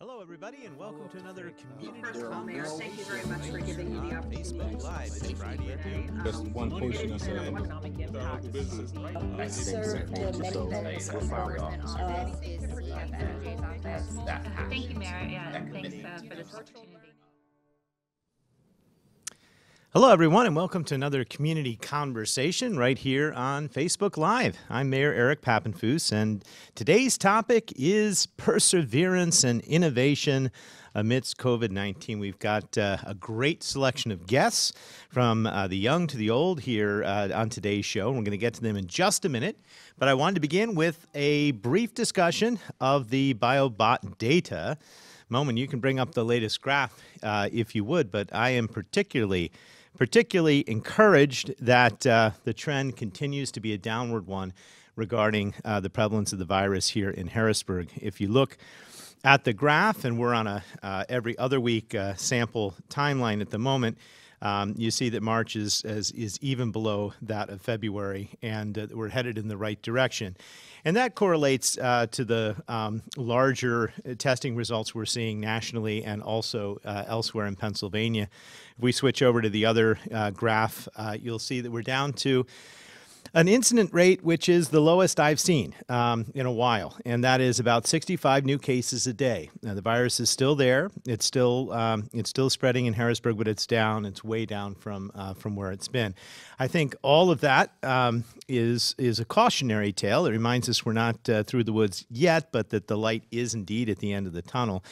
Hello, everybody, and welcome to another community First of all, Mayor, thank you very much for giving me the opportunity. Facebook to Live. It's Friday today. at noon. Just Um, one portion of Center the- of Economic the Impact. business. served uh, many benefits for farmers. Uh, Thank you, Mayor, yeah, and thanks uh, for this opportunity. Hello, everyone, and welcome to another community conversation right here on Facebook Live. I'm Mayor Eric Papenfuse, and today's topic is perseverance and innovation amidst COVID 19. We've got uh, a great selection of guests from uh, the young to the old here uh, on today's show, and we're going to get to them in just a minute. But I wanted to begin with a brief discussion of the BioBot data. Momen, you can bring up the latest graph uh, if you would, but I am particularly particularly encouraged that uh, the trend continues to be a downward one regarding uh, the prevalence of the virus here in Harrisburg. If you look at the graph, and we're on a uh, every other week uh, sample timeline at the moment, um, you see that March is, is, is even below that of February, and uh, we're headed in the right direction. And that correlates uh, to the um, larger uh, testing results we're seeing nationally and also uh, elsewhere in Pennsylvania. If we switch over to the other uh, graph, uh, you'll see that we're down to an incident rate which is the lowest I've seen um, in a while, and that is about 65 new cases a day. Now, the virus is still there; it's still um, it's still spreading in Harrisburg, but it's down. It's way down from uh, from where it's been. I think all of that um, is is a cautionary tale. It reminds us we're not uh, through the woods yet, but that the light is indeed at the end of the tunnel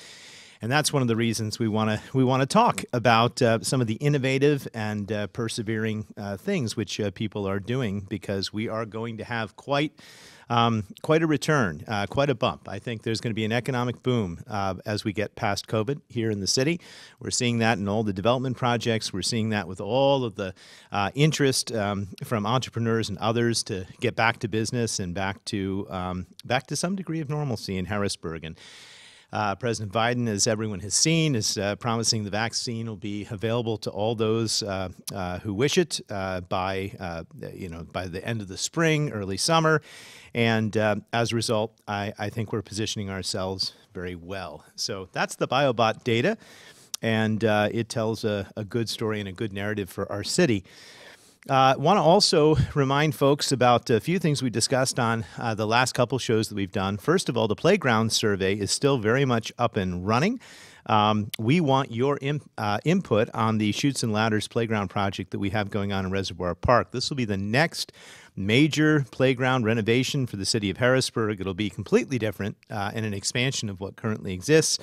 and that's one of the reasons we want to we want to talk about uh, some of the innovative and uh, persevering uh, things which uh, people are doing because we are going to have quite um, quite a return, uh, quite a bump. I think there's going to be an economic boom uh, as we get past COVID here in the city. We're seeing that in all the development projects. We're seeing that with all of the interest um, from entrepreneurs and others to get back to business and back to um, back to some degree of normalcy in Harrisburg. And uh, President Biden, as everyone has seen, is uh, promising the vaccine will be available to all those uh, uh, who wish it uh, by, uh, you know, by the end of the spring, early summer, and as a result, I, I think we're positioning ourselves very well. So that's the BioBot data, and it tells a, a good story and a good narrative for our city. I uh, want to also remind folks about a few things we discussed on uh, the last couple shows that we've done. First of all, the playground survey is still very much up and running. Um, we want your in, uh, input on the Chutes and Ladders playground project that we have going on in Reservoir Park. This will be the next major playground renovation for the city of Harrisburg. It'll be completely different uh, and an expansion of what currently exists.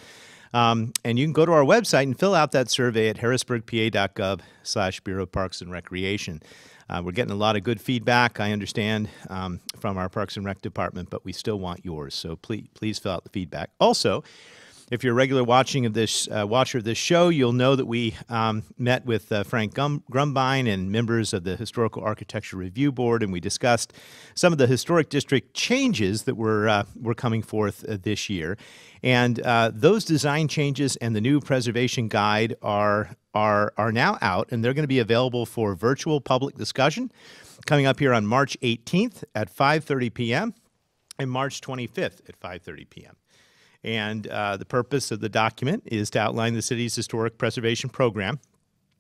Um, and you can go to our website and fill out that survey at harrisburgpa.gov slash Bureau of Parks and Recreation. Uh, we're getting a lot of good feedback, I understand, um, from our Parks and Rec department, but we still want yours. So please, please fill out the feedback. Also, if you're a regular watching of this uh, watcher of this show, you'll know that we um, met with uh, Frank Gum- Grumbine and members of the Historical Architecture Review Board, and we discussed some of the historic district changes that were uh, were coming forth uh, this year. And uh, those design changes and the new preservation guide are are are now out, and they're going to be available for virtual public discussion coming up here on March 18th at 5:30 p.m. and March 25th at 5:30 p.m. And uh, the purpose of the document is to outline the city's historic preservation program.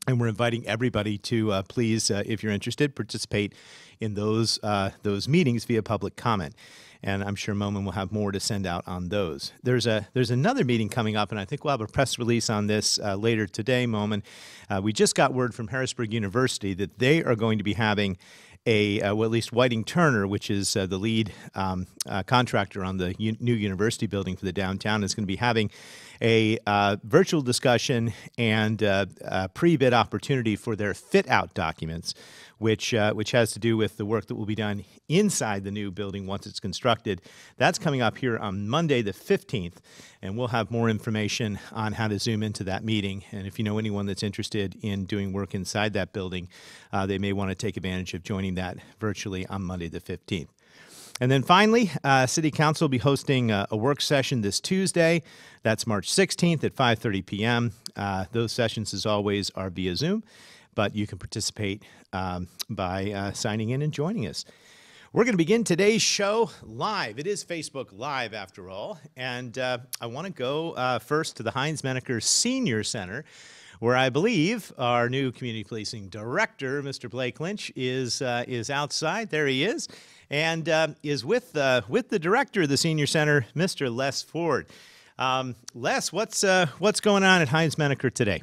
And we're inviting everybody to uh, please, uh, if you're interested, participate in those uh, those meetings via public comment. And I'm sure Momen will have more to send out on those. There's a there's another meeting coming up, and I think we'll have a press release on this uh, later today. Momen, uh, we just got word from Harrisburg University that they are going to be having a uh, well, at least Whiting Turner, which is uh, the lead um, uh, contractor on the u- new university building for the downtown, is going to be having a uh, virtual discussion and uh, a pre-bid opportunity for their fit-out documents, which uh, which has to do with the work that will be done inside the new building once it's constructed. That's coming up here on Monday, the 15th, and we'll have more information on how to zoom into that meeting. And if you know anyone that's interested in doing work inside that building, uh, they may want to take advantage of joining that virtually on Monday, the 15th. And then finally, uh, City Council will be hosting a, a work session this Tuesday. That's March 16th at 5:30 p.m. Uh, those sessions, as always, are via Zoom, but you can participate um, by uh, signing in and joining us. We're going to begin today's show live. It is Facebook Live, after all. And uh, I want to go uh, first to the Heinz Menaker Senior Center, where I believe our new community policing director, Mr. Blake Lynch, is uh, is outside. There he is, and uh, is with uh, with the director of the Senior Center, Mr. Les Ford. Um, Les, what's uh, what's going on at Heinz Menaker today?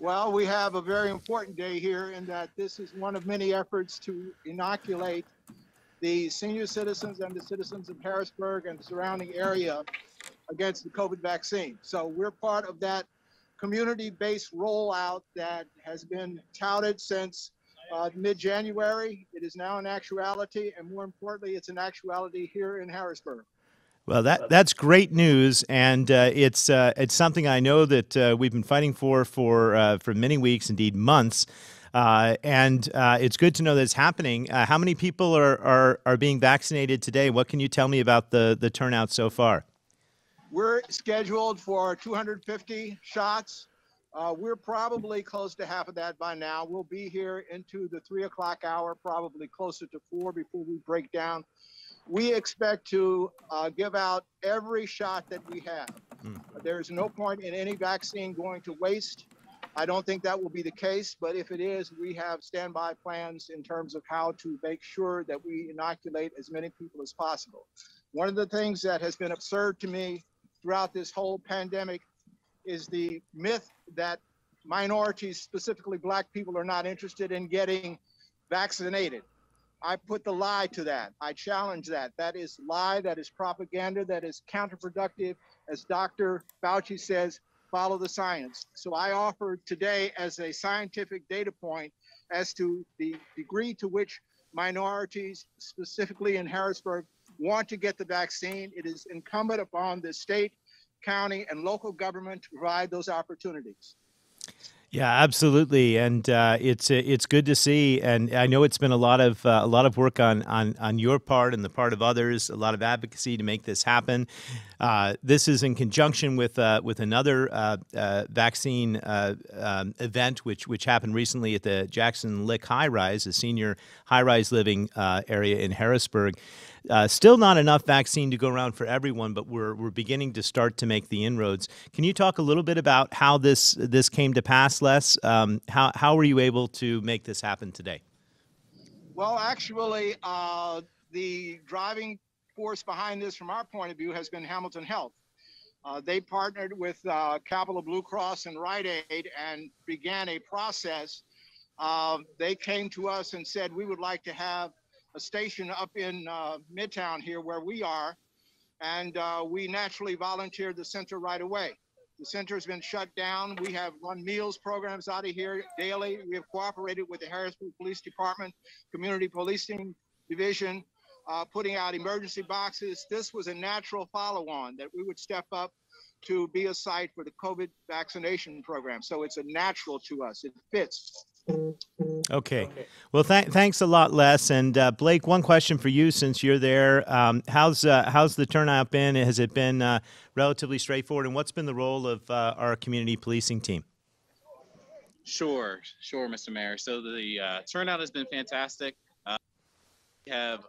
Well, we have a very important day here in that this is one of many efforts to inoculate the senior citizens and the citizens of Harrisburg and the surrounding area against the COVID vaccine. So we're part of that community-based rollout that has been touted since uh, mid-January. It is now an actuality, and more importantly, it's an actuality here in Harrisburg. Well, that that's great news, and uh, it's uh, it's something I know that uh, we've been fighting for for uh, for many weeks, indeed months. Uh, and uh, it's good to know that it's happening. how many people are, are are being vaccinated today? What can you tell me about the the turnout so far? We're scheduled for 250 shots. we're probably close to half of that by now. We'll be here into the three o'clock hour, probably closer to four before we break down we expect to uh, give out every shot that we have. Mm. There's no point in any vaccine going to waste. I don't think that will be the case, but if it is, we have standby plans in terms of how to make sure that we inoculate as many people as possible. One of the things that has been absurd to me throughout this whole pandemic is the myth that minorities, specifically black people, are not interested in getting vaccinated. I put the lie to that. I challenge that. That is lie. That is propaganda. That is counterproductive. As Dr. Fauci says, follow the science. So I offer today as a scientific data point as to the degree to which minorities, specifically in Harrisburg, want to get the vaccine. It is incumbent upon the state, county, and local government to provide those opportunities. Yeah, absolutely, and uh, it's it's good to see. And I know it's been a lot of uh, a lot of work on, on on your part and the part of others, a lot of advocacy to make this happen. Uh, this is in conjunction with uh, with another uh, uh, vaccine um, event, which which happened recently at the Jackson Lick High Rise, a senior high rise living area in Harrisburg. Uh, still not enough vaccine to go around for everyone, but we're, we're beginning to start to make the inroads. Can you talk a little bit about how this this came to pass, Les? Um, how, how were you able to make this happen today? Well, actually, uh, the driving force behind this, from our point of view, has been Hamilton Health. Uh, they partnered with uh, Capital Blue Cross and Rite Aid and began a process. Uh, they came to us and said, we would like to have a station up in uh, Midtown here where we are, and uh, we naturally volunteered the center right away. The center has been shut down. We have run meals programs out of here daily. We have cooperated with the Harrisburg Police Department, Community Policing Division, uh, putting out emergency boxes. This was a natural follow-on that we would step up to be a site for the COVID vaccination program. So it's a natural to us. It fits. Okay. Well, th- thanks a lot, Les. And uh, Blake, one question for you since you're there. Um, how's uh, how's the turnout been? Has it been uh, relatively straightforward? And what's been the role of uh, our community policing team? Sure, sure, Mr. Mayor. So the uh, turnout has been fantastic. Uh, we have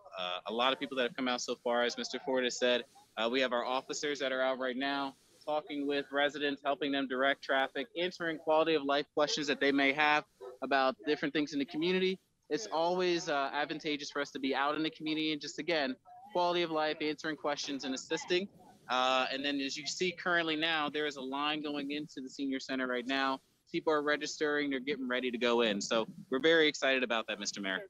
a lot of people that have come out so far, as Mr. Ford has said. we have our officers that are out right now talking with residents, helping them direct traffic, answering quality of life questions that they may have about different things in the community. It's always uh, advantageous for us to be out in the community and just again, quality of life, answering questions and assisting. Uh, and then as you see currently now, there is a line going into the senior center right now. People are registering, they're getting ready to go in. So we're very excited about that, Mr. Mayor.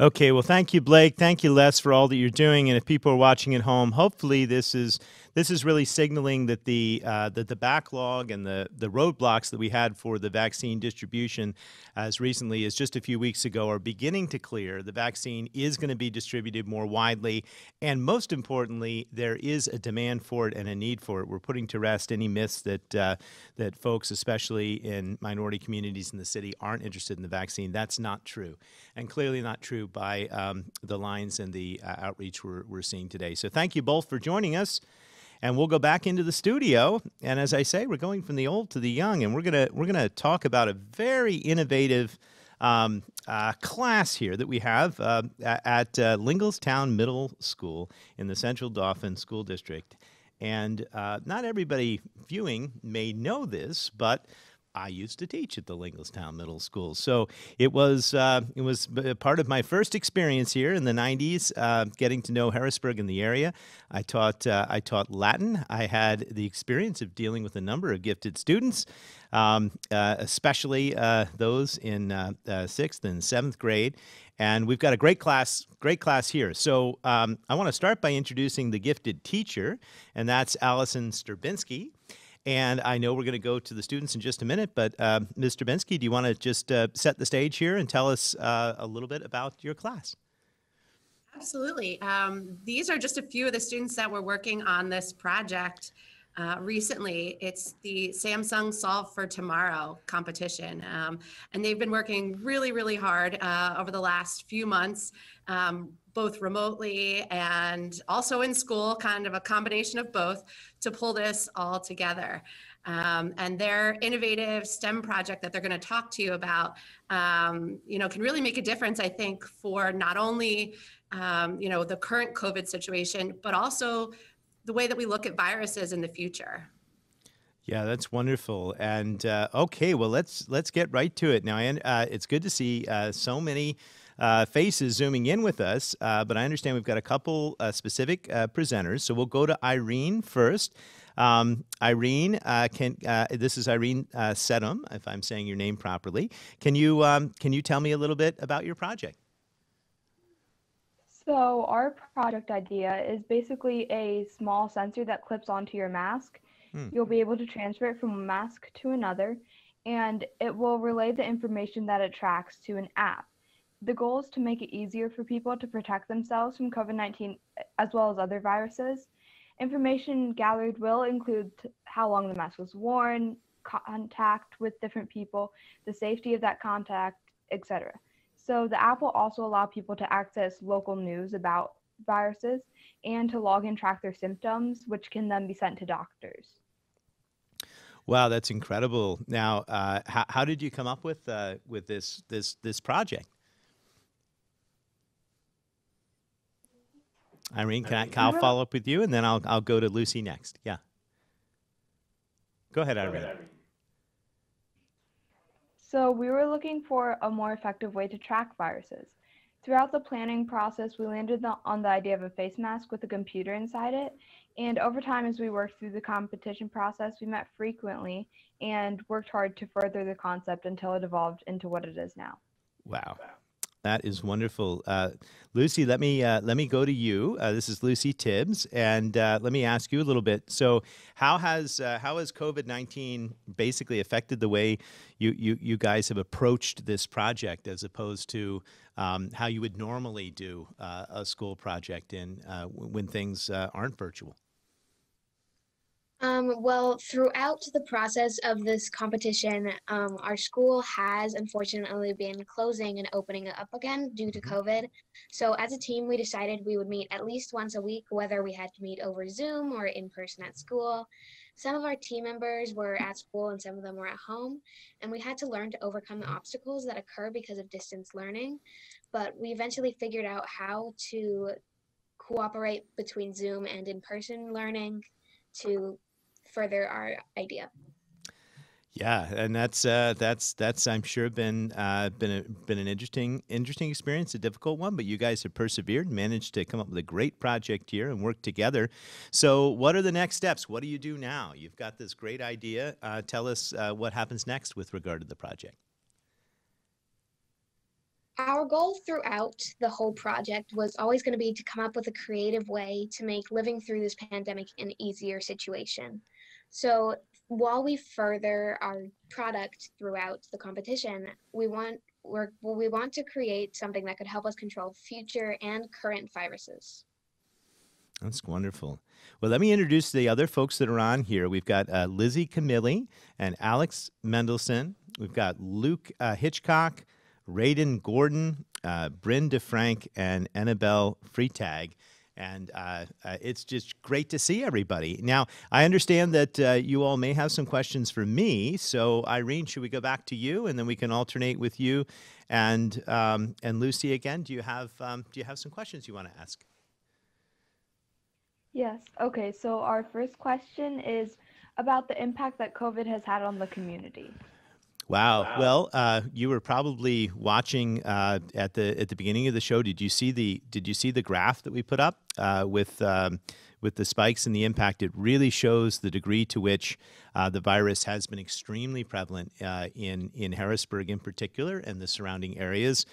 Okay, well, thank you, Blake. Thank you, Les, for all that you're doing. And if people are watching at home, hopefully this is this is really signaling that the uh, that the backlog and the the roadblocks that we had for the vaccine distribution as recently as just a few weeks ago are beginning to clear. The vaccine is going to be distributed more widely, and most importantly, there is a demand for it and a need for it. We're putting to rest any myths that uh, that folks, especially in minority communities in the city, aren't interested in the vaccine. That's not true, and clearly not true by um, the lines and the uh, outreach we're, we're seeing today. So thank you both for joining us and we'll go back into the studio. And as I say, we're going from the old to the young, and we're gonna we're gonna talk about a very innovative um, uh, class here that we have uh, at uh, Linglestown Middle School in the Central Dauphin School District. And uh, not everybody viewing may know this, but I used to teach at the Linglestown Middle School, so it was uh, it was part of my first experience here in the '90s, uh, getting to know Harrisburg and the area. I taught uh, I taught Latin. I had the experience of dealing with a number of gifted students, um, uh, especially uh, those in uh, uh, sixth and seventh grade. And we've got a great class, great class here. So um, I want to start by introducing the gifted teacher, and that's Allison Sturbinski. And I know we're going to go to the students in just a minute, but uh, Ms. Sturbinski, do you want to just uh, set the stage here and tell us uh, a little bit about your class? Absolutely. Um, these are just a few of the students that were working on this project uh, recently. It's the Samsung Solve for Tomorrow competition. Um, and they've been working really, really hard uh, over the last few months, um, both remotely and also in school, kind of a combination of both, to pull this all together. Um, and their innovative STEM project that they're going to talk to you about, um, you know, can really make a difference, I think, for not only um, you know, the current COVID situation, but also the way that we look at viruses in the future. Yeah, that's wonderful. And uh, okay, well let's let's get right to it now. And uh, it's good to see uh, so many uh, faces zooming in with us. Uh, but I understand we've got a couple uh, specific uh, presenters. So we'll go to Irene first. Um, Irene, uh, can uh, this is Irene uh, Sedum, if I'm saying your name properly. Can you um, can you tell me a little bit about your project? So our project idea is basically a small sensor that clips onto your mask. Hmm. You'll be able to transfer it from a mask to another, and it will relay the information that it tracks to an app. The goal is to make it easier for people to protect themselves from COVID 19 as well as other viruses. Information gathered will include how long the mask was worn, contact with different people, the safety of that contact, etc. So the app will also allow people to access local news about viruses and to log and track their symptoms, which can then be sent to doctors. Wow, that's incredible. Now, uh, how, how did you come up with uh, with this this this project? Irene, can I, can I follow up with you, and then I'll I'll go to Lucy next. Yeah. Go ahead, Irene. So we were looking for a more effective way to track viruses. Throughout the planning process, we landed the, on the idea of a face mask with a computer inside it. And over time, as we worked through the competition process, we met frequently and worked hard to further the concept until it evolved into what it is now. Wow. That is wonderful, uh, Lucy. Let me uh, let me go to you. Uh, this is Lucy Tibbs, and uh, let me ask you a little bit. So, how has uh, how has COVID nineteen basically affected the way you, you you guys have approached this project, as opposed to um, how you would normally do uh, a school project in when things aren't virtual? Um, well, throughout the process of this competition, um, our school has unfortunately been closing and opening up again due to Mhm. COVID. So, as a team, we decided we would meet at least once a week, whether we had to meet over Zoom or in person at school. Some of our team members were at school and some of them were at home, and we had to learn to overcome the obstacles that occur because of distance learning. But we eventually figured out how to cooperate between Zoom and in person learning to further our idea. Yeah, and that's uh, that's that's I'm sure been uh, been a, been an interesting interesting experience, a difficult one, but you guys have persevered, and managed to come up with a great project here and work together. So, what are the next steps? What do you do now? You've got this great idea. Uh, tell us uh, what happens next with regard to the project. Our goal throughout the whole project was always going to be to come up with a creative way to make living through this pandemic an easier situation. So, while we further our product throughout the competition, we want we're, we want to create something that could help us control future and current viruses. That's wonderful. Well, let me introduce the other folks that are on here. We've got uh, Lizzie Camilli and Alex Mendelson. We've got Luke uh, Hitchcock, Raiden Gordon, uh, Bryn DeFrank, and Annabelle Freitag. And uh, uh, it's just great to see everybody. Now, I understand that uh, you all may have some questions for me. So, Irene, should we go back to you, and then we can alternate with you and um, and Lucy again? Do you have um, do you have some questions you want to ask? Yes. Okay. So our first question is about the impact that COVID has had on the community. Wow. Well, uh, you were probably watching uh, at the at the beginning of the show. Did you see the Did you see the graph that we put up uh, with um, with the spikes and the impact? It really shows the degree to which uh, the virus has been extremely prevalent uh, in in Harrisburg in particular and the surrounding areas.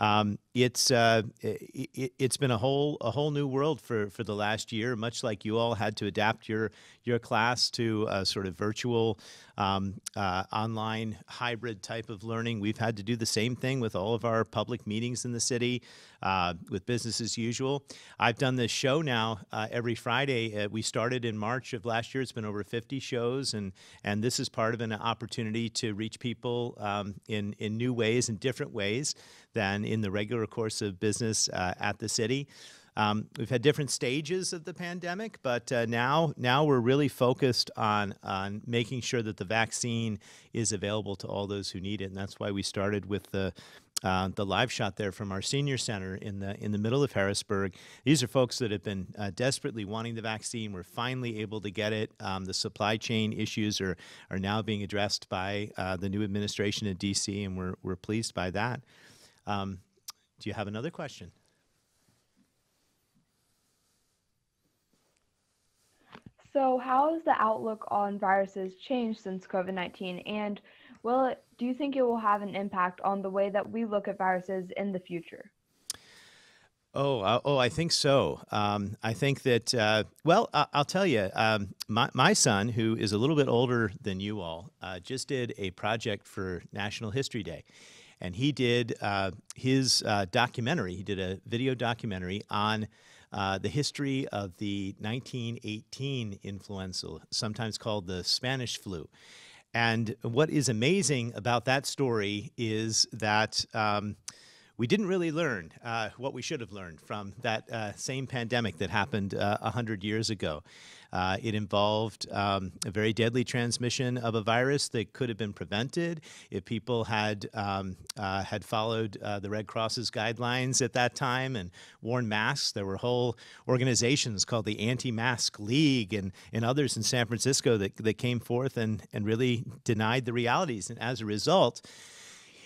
Um, it's uh, it, has been a whole a whole new world for for the last year. Much like you all had to adapt your your class to a sort of virtual, um, uh, online hybrid type of learning, we've had to do the same thing with all of our public meetings in the city, uh, with business as usual. I've done this show now uh, every Friday. Uh, we started in March of last year. It's been over 50 shows, and and this is part of an opportunity to reach people um, in in new ways and different ways than in the regular course of business uh, at the city. Um, we've had different stages of the pandemic, but uh, now now we're really focused on on making sure that the vaccine is available to all those who need it, and that's why we started with the uh, the live shot there from our senior center in the in the middle of Harrisburg. These are folks that have been uh, desperately wanting the vaccine. We're finally able to get it. Um, the supply chain issues are are now being addressed by uh, the new administration in D.C., and we're we're pleased by that. Um, do you have another question? So, how has the outlook on viruses changed since COVID 19? And will it, do you think it will have an impact on the way that we look at viruses in the future? Oh, uh, oh, I think so. Um, I think that, uh, well, I- will tell you, um, my, my son, who is a little bit older than you all, uh, just did a project for National History Day and he did uh, his uh, documentary. He did a video documentary on uh, the history of the 1918 influenza, sometimes called the Spanish flu. And what is amazing about that story is that um, we didn't really learn uh, what we should have learned from that uh, same pandemic that happened uh, 100 years ago. Uh, it involved um, a very deadly transmission of a virus that could have been prevented if people had um, uh, had followed uh, the Red Cross's guidelines at that time and worn masks. There were whole organizations called the Anti-Mask League and, and others in San Francisco that, that came forth and, and really denied the realities. And as a result,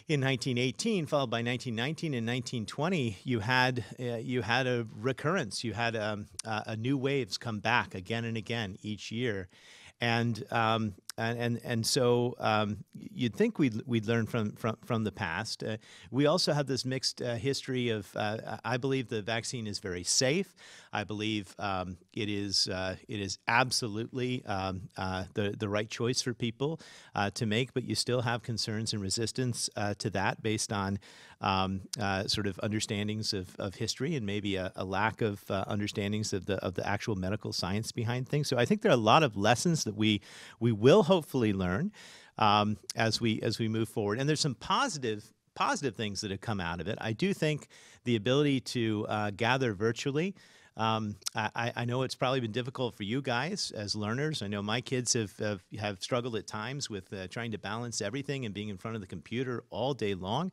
in 1918, followed by 1919 and 1920, you had uh, you had a recurrence. You had um, uh, new waves come back again and again each year, and um, and and, and so um, you'd think we'd we'd learn from from from the past. Uh, we also have this mixed uh, history of. Uh, I believe the vaccine is very safe. I believe um, it is uh, it is absolutely um, uh, the the right choice for people uh, to make. But you still have concerns and resistance to that based on um, sort of understandings of, of history and maybe a, a lack of understandings of the of the actual medical science behind things. So I think there are a lot of lessons that we we will hopefully learn um, as we as we move forward. And there's some positive positive things that have come out of it. I do think the ability to uh, gather virtually. Um, I, I, know it's probably been difficult for you guys as learners. I know my kids have have, have struggled at times with uh, trying to balance everything and being in front of the computer all day long.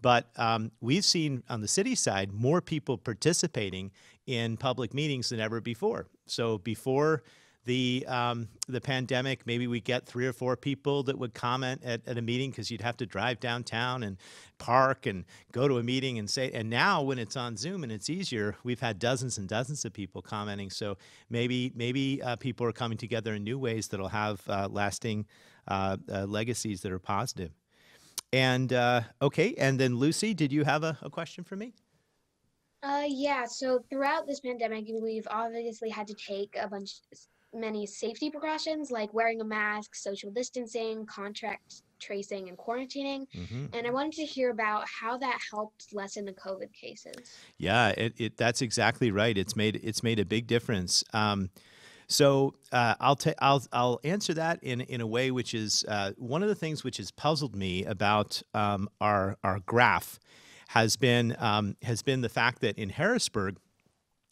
But um, we've seen on the city side more people participating in public meetings than ever before. So before the um, the pandemic, maybe we get three or four people that would comment at, at a meeting because you'd have to drive downtown and park and go to a meeting and say. And now when it's on Zoom and it's easier, we've had dozens and dozens of people commenting. So maybe maybe uh, people are coming together in new ways that'll have uh, lasting uh, uh legacies that are positive. And uh, okay, and then Lucy, did you have a, a question for me? Uh, yeah. So throughout this pandemic, we've obviously had to take a bunch many safety precautions like wearing a mask, social distancing, contact tracing, and quarantining. Mm-hmm. And I wanted to hear about how that helped lessen the COVID cases. Yeah, it, it that's exactly right. It's made it's made a big difference. Um, so uh, I'll, ta- I'll I'll answer that in in a way which is uh, one of the things which has puzzled me about um, our our graph has been um, has been the fact that in Harrisburg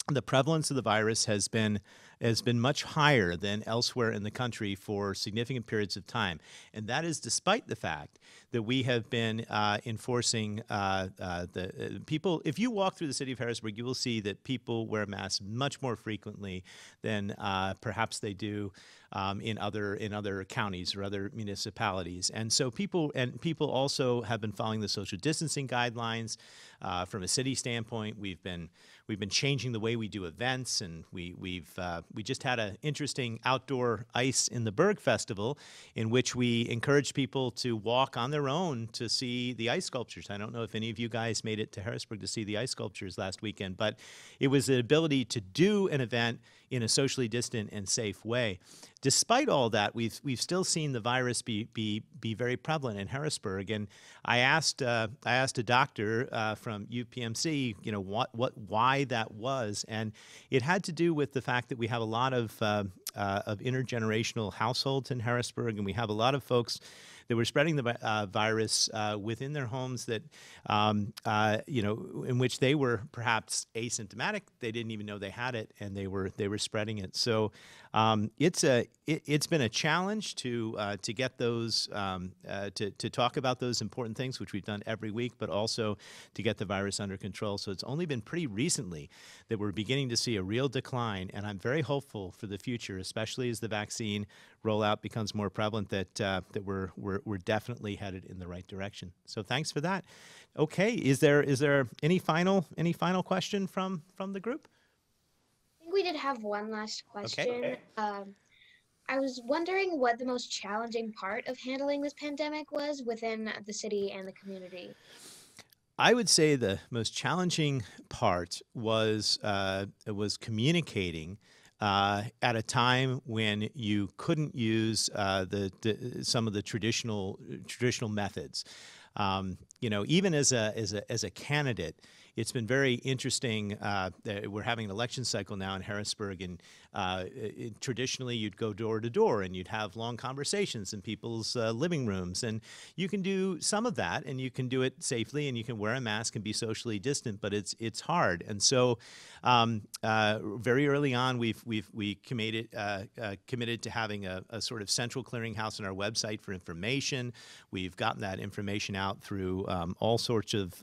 the prevalence of the virus has been has been much higher than elsewhere in the country for significant periods of time, and that is despite the fact that we have been uh, enforcing uh, uh, the uh, people. If you walk through the city of Harrisburg, you will see that people wear masks much more frequently than uh, perhaps they do um, in other in other counties or other municipalities. And so people and people also have been following the social distancing guidelines. Uh, from a city standpoint, we've been we've been changing the way we do events, and we we've uh, we just had an interesting outdoor ice in the Berg Festival, in which we encouraged people to walk on their own to see the ice sculptures. I don't know if any of you guys made it to Harrisburg to see the ice sculptures last weekend, but it was the ability to do an event in a socially distant and safe way. Despite all that, we've we've still seen the virus be be be very prevalent in Harrisburg. And I asked uh, I asked a doctor uh, from UPMC, you know, what what why that was, and it had to do with the fact that we have a lot of uh, uh of intergenerational households in Harrisburg, and we have a lot of folks that were spreading the uh, virus uh, within their homes that, um, uh, you know, in which they were perhaps asymptomatic. They didn't even know they had it, and they were they were spreading it. So um, it's a it, has been a challenge to uh, to get those um, uh, to to talk about those important things, which we've done every week, but also to get the virus under control. So it's only been pretty recently that we're beginning to see a real decline, and I'm very hopeful for the future, especially as the vaccine rollout becomes more prevalent. That uh, that we're we're we're definitely headed in the right direction. So thanks for that. Okay, is there is there any final any final question from from the group? We did have one last question. Okay. Um, I was wondering what the most challenging part of handling this pandemic was within the city and the community. I would say the most challenging part was uh, was communicating uh, at a time when you couldn't use uh, the, the, some of the traditional traditional methods. Um, you know, even as a as a as a candidate, it's been very interesting. Uh, we're having an election cycle now in Harrisburg, and uh, it, traditionally you'd go door to door and you'd have long conversations in people's uh, living rooms, and you can do some of that, and you can do it safely, and you can wear a mask and be socially distant, but it's it's hard. And so, um, uh, very early on, we've we've we committed uh, uh, committed to having a, a, sort of central clearinghouse on our website for information. We've gotten that information out through um, all sorts of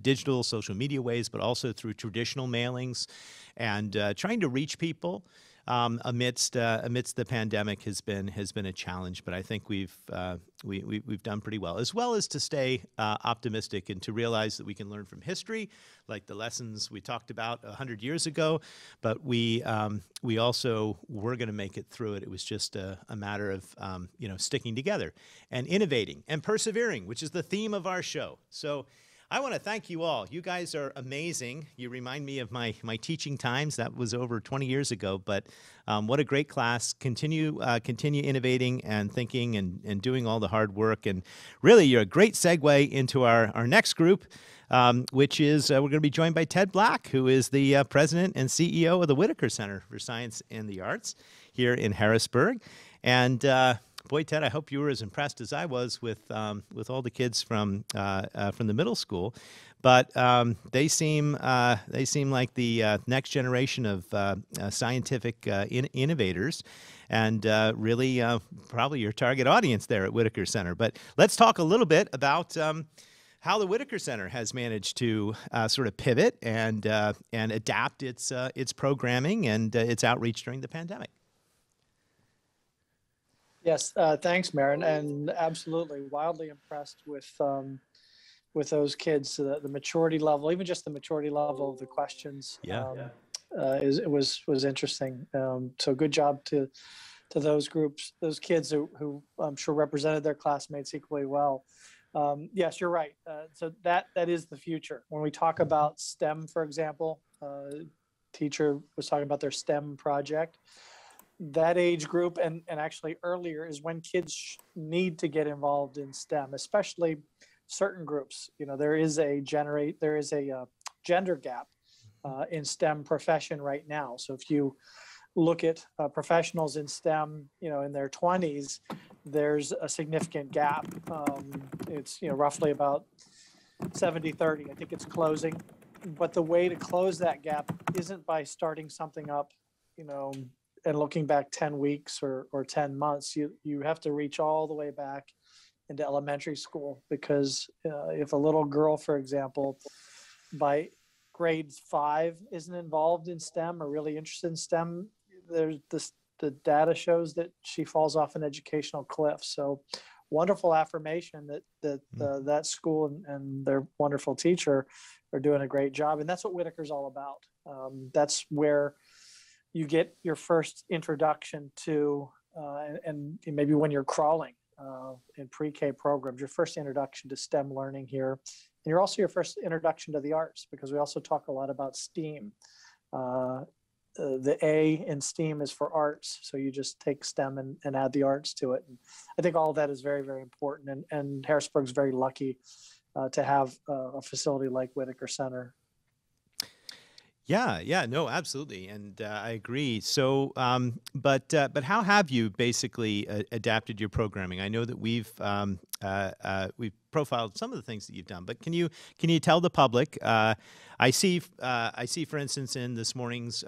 digital social media ways, but also through traditional mailings and uh, trying to reach people. Um, amidst uh, amidst the pandemic has been has been a challenge, but I think we've uh, we, we have done pretty well, as well as to stay uh, optimistic and to realize that we can learn from history, like the lessons we talked about hundred years ago. But we um, we also were going to make it through it. It was just a, a matter of um, you know sticking together and innovating and persevering, which is the theme of our show. So. I want to thank you all. You guys are amazing. You remind me of my, my teaching times. That was over 20 years ago, but um, what a great class. Continue, uh, continue innovating and thinking and, and doing all the hard work. And really, you're a great segue into our, our next group. Um, which is uh, we're going to be joined by Ted Black, who is the uh, president and CEO of the Whitaker Center for Science and the Arts here in Harrisburg. And uh, boy, Ted, I hope you were as impressed as I was with um, with all the kids from uh, uh, from the middle school. But um, they seem uh, they seem like the uh, next generation of uh, uh, scientific in- innovators, and really probably your target audience there at Whitaker Center. But let's talk a little bit about. Um, how the Whitaker Center has managed to sort of pivot and and adapt its its programming and its outreach during the pandemic. Yes, uh, thanks, Marin, and absolutely wildly impressed with um, with those kids. The, the maturity level, even just the maturity level of the questions, yeah, um, uh, is it was was interesting. Um, so good job to to those groups, those kids who, who I'm sure represented their classmates equally well. Um, yes, you're right. Uh, so that that is the future. When we talk about STEM, for example, uh, teacher was talking about their STEM project that age group and, and actually earlier is when kids need to get involved in STEM, especially certain groups. You know, there is a generate there is a uh, gender gap uh, in STEM profession right now. So if you look at uh, professionals in STEM, you know, in their 20s, there's a significant gap. Um, it's you know roughly about 70 30. I think it's closing but the way to close that gap isn't by starting something up, you know, and looking back 10 weeks or, or 10 months. You, you have to reach all the way back into elementary school because uh, if a little girl, for example, by grade five isn't involved in STEM or really interested in STEM, there's this the data shows that she falls off an educational cliff. So wonderful affirmation that that uh, that school and, and their wonderful teacher are doing a great job, and that's what Whitaker's all about. Um, that's where you get your first introduction to, uh, and, and maybe when you're crawling uh, in pre-K programs, your first introduction to STEM learning here, and you're also your first introduction to the arts because we also talk a lot about STEAM. Uh, uh, the A in STEAM is for arts. So you just take STEM and, and add the arts to it. And I think all that is very, very important. And, and Harrisburg's very lucky uh, to have uh, a facility like Whitaker Center. Yeah, yeah, no, absolutely, and uh, I agree. So, um, but uh, but how have you basically uh, adapted your programming? I know that we've um, uh, uh, we've profiled some of the things that you've done, but can you can you tell the public? Uh, I see I see, for instance, in this morning's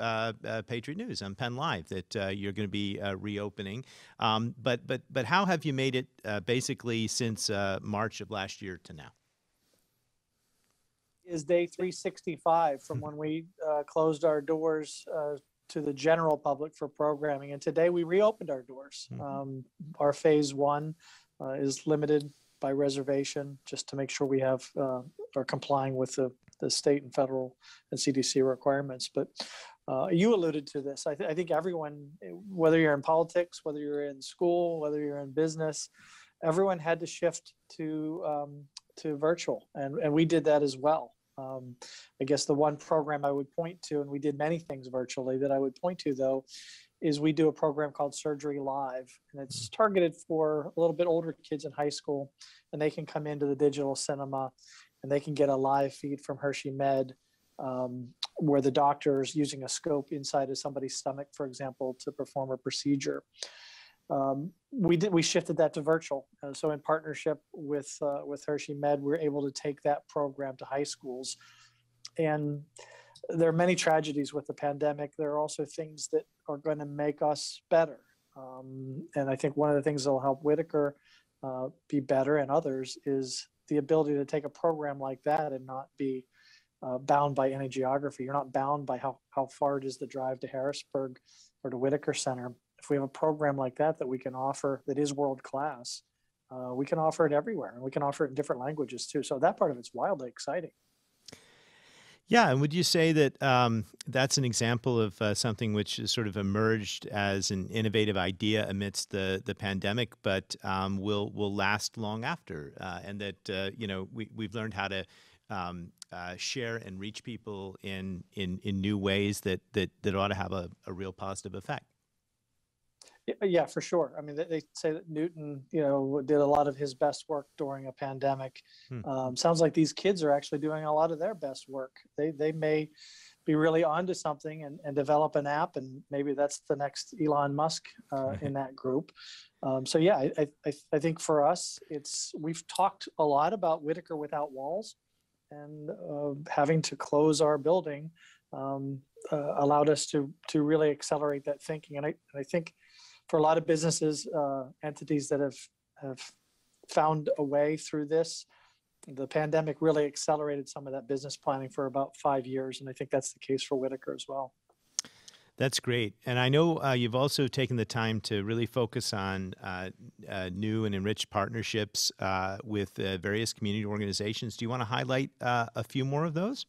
Patriot News on Penn Live that you're going to be reopening. Um, but but but how have you made it basically since March of last year to now? Is day 365 from when we uh, closed our doors uh, to the general public for programming. And today we reopened our doors. Mhm. Um, our phase one uh, is limited by reservation just to make sure we have uh, are complying with the, the state and federal and CDC requirements. But uh, you alluded to this. I, th- I think everyone, whether you're in politics, whether you're in school, whether you're in business, everyone had to shift to um, to virtual, and and we did that as well. Um, I guess the one program I would point to, and we did many things virtually that I would point to though, is we do a program called Surgery Live, and it's targeted for a little bit older kids in high school, and they can come into the digital cinema, and they can get a live feed from Hershey Med. Um, where the doctor is using a scope inside of somebody's stomach, for example, to perform a procedure um, we did we shifted that to virtual. Uh, so in partnership with uh, with Hershey Med, we are able to take that program to high schools. And there are many tragedies with the pandemic. There are also things that are going to make us better. Um, and I think one of the things that will help Whitaker uh, be better and others is the ability to take a program like that and not be uh, bound by any geography. You're not bound by how, how far it is the drive to Harrisburg or to Whitaker Center if we have a program like that that we can offer that is world class, uh, we can offer it everywhere and we can offer it in different languages too. So that part of it's wildly exciting. Yeah, and would you say that um, that's an example of uh, something which has sort of emerged as an innovative idea amidst the the pandemic, but um, will will last long after, uh, and that uh, you know we we've learned how to um, uh, share and reach people in in in new ways that that that ought to have a, a real positive effect. Yeah, for sure. I mean, they, they say that Newton, you know, did a lot of his best work during a pandemic. Hmm. Um, sounds like these kids are actually doing a lot of their best work. They they may be really onto something and, and develop an app, and maybe that's the next Elon Musk uh, in that group. Um, so yeah, I, I I think for us, it's we've talked a lot about Whitaker without walls, and uh, having to close our building um, uh, allowed us to to really accelerate that thinking. And I and I think for a lot of businesses, uh, entities that have have found a way through this. The pandemic really accelerated some of that business planning for about five years, and I think that's the case for Whitaker as well. That's great. And I know uh, you've also taken the time to really focus on uh, uh, new and enriched partnerships uh, with uh, various community organizations. Do you want to highlight uh, a few more of those?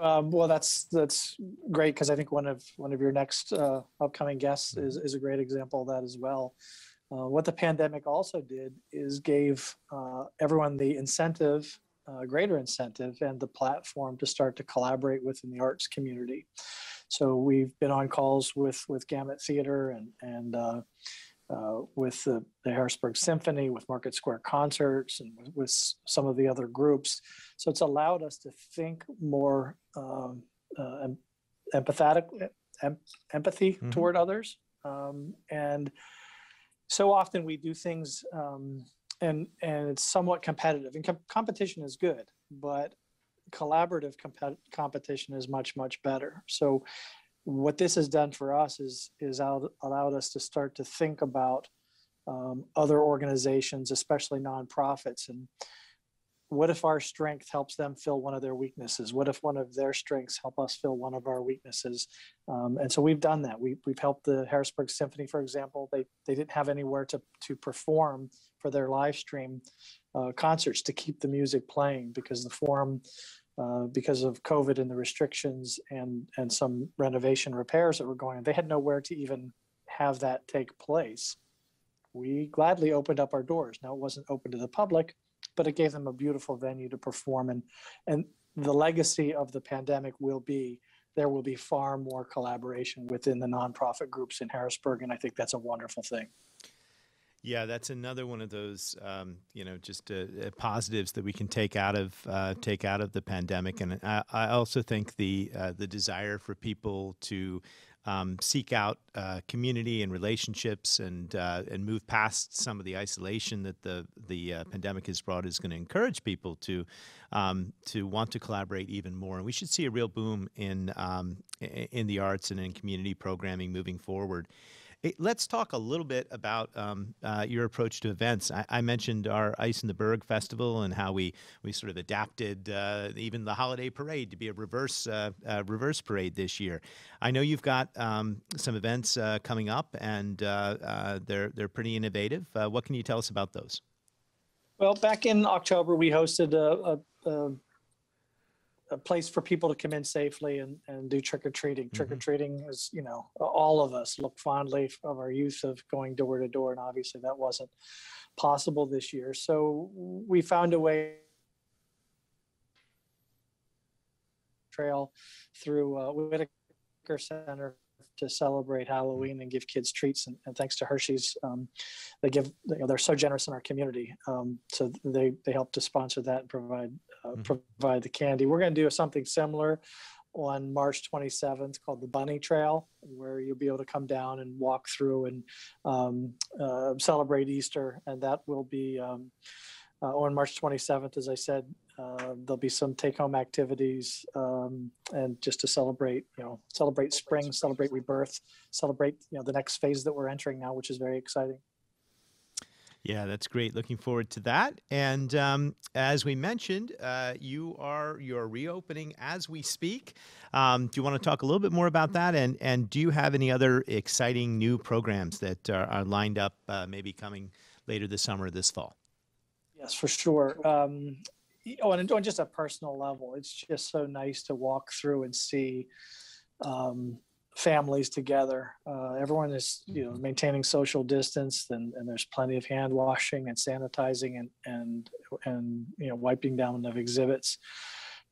Um, well, that's that's great because I think one of one of your next uh, upcoming guests Mm-hmm. is is a great example of that as well. Uh, what the pandemic also did is gave uh, everyone the incentive, uh, greater incentive, and the platform to start to collaborate within the arts community. So we've been on calls with with Gamut Theater and and uh, with the, the Harrisburg Symphony, with Market Square Concerts, and with, with some of the other groups. So it's allowed us to think more um, uh, empathetic, em- empathy Mhm. toward others. Um, and so often we do things um, and and it's somewhat competitive and com- competition is good but collaborative compet- competition is much much better. So what this has done for us is is out, allowed us to start to think about um, other organizations, especially nonprofits, and what if our strength helps them fill one of their weaknesses? What if one of their strengths help us fill one of our weaknesses? Um, and so we've done that. We, we've helped the Harrisburg Symphony, for example. They they didn't have anywhere to to perform for their live stream uh, concerts to keep the music playing because the forum, uh, because of COVID and the restrictions and and some renovation repairs that were going on, they had nowhere to even have that take place. We gladly opened up our doors. Now it wasn't open to the public but it gave them a beautiful venue to perform and and the legacy of the pandemic will be there will be far more collaboration within the nonprofit groups in Harrisburg and I think that's a wonderful thing. Yeah, that's another one of those, um, you know, just uh, uh, positives that we can take out of uh, take out of the pandemic, and I, I also think the uh, the desire for people to um, seek out uh, community and relationships and uh, and move past some of the isolation that the the pandemic has brought is going to encourage people to um, to want to collaborate even more. And we should see a real boom in um, in the arts and in community programming moving forward. Let's talk a little bit about um, uh, your approach to events. I, I, mentioned our Ice in the Berg festival and how we, we sort of adapted uh, even the holiday parade to be a reverse uh, uh reverse parade this year. I know you've got um, some events uh, coming up, and uh, they're they're pretty innovative. what can you tell us about those? Well, back in October, we hosted a, a, a a place for people to come in safely and, and do trick or treating. Mm-hmm. Trick or treating is, you know, all of us look fondly of our youth of going door to door, and obviously that wasn't possible this year. So we found a way trail through uh, Whitaker Center to celebrate Halloween and give kids treats. And, and thanks to Hershey's, um, they give you know, they're so generous in our community. Um, so they they help to sponsor that and provide uh, mm-hmm. provide the candy. We're going to do something similar on March 27th called the Bunny Trail, where you'll be able to come down and walk through and um, uh, celebrate Easter. And that will be um, uh, on March 27th, as I said, uh, there'll be some take-home activities um, and just to celebrate, you know, celebrate spring, celebrate rebirth, celebrate, you know, the next phase that we're entering now, which is very exciting. Yeah, that's great. Looking forward to that. And um, as we mentioned, uh, you are you're reopening as we speak. Um, do you want to talk a little bit more about that? And and do you have any other exciting new programs that are, are lined up, uh, maybe coming later this summer, this fall? Yes, for sure. Um, oh, and on just a personal level, it's just so nice to walk through and see um, families together. Uh, everyone is, you know, maintaining social distance, and, and there's plenty of hand washing and sanitizing and and and you know wiping down of exhibits.